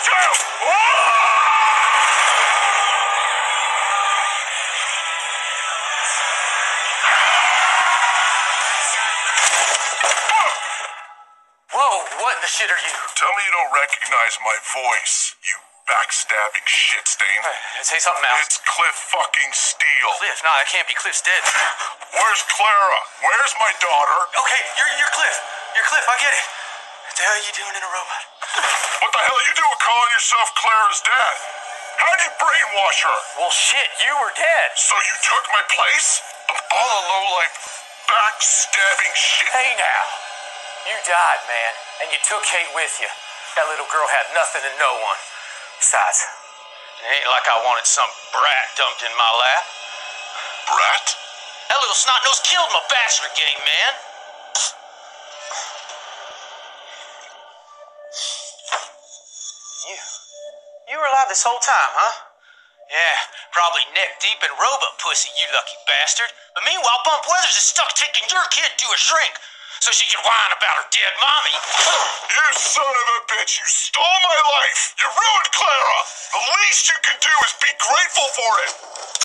Whoa, what the shit are you? Tell me you don't recognize my voice, you backstabbing shit stain. Uh, say something else. It's Cliff fucking Steele. Cliff? Nah, I can't be. Cliff's dead. Where's Clara? Where's my daughter? Okay, you're, you're Cliff. You're Cliff, I get it. What the hell are you doing in a robot? What the hell are you doing calling yourself Clara's dad? How'd you brainwash her? Well, shit, you were dead. So you took my place? Of all the lowlife backstabbing shit. Hey now, you died, man, and you took Kate with you. That little girl had nothing and no one. Besides, it ain't like I wanted some brat dumped in my lap. Brat? That little snot nose killed my bachelor game, man. You, you were alive this whole time, huh? Yeah, probably neck deep in robot pussy, you lucky bastard. But meanwhile, Bump Weathers is stuck taking your kid to a shrink so she can whine about her dead mommy. You son of a bitch, you stole my life! You ruined Clara! The least you can do is be grateful for it!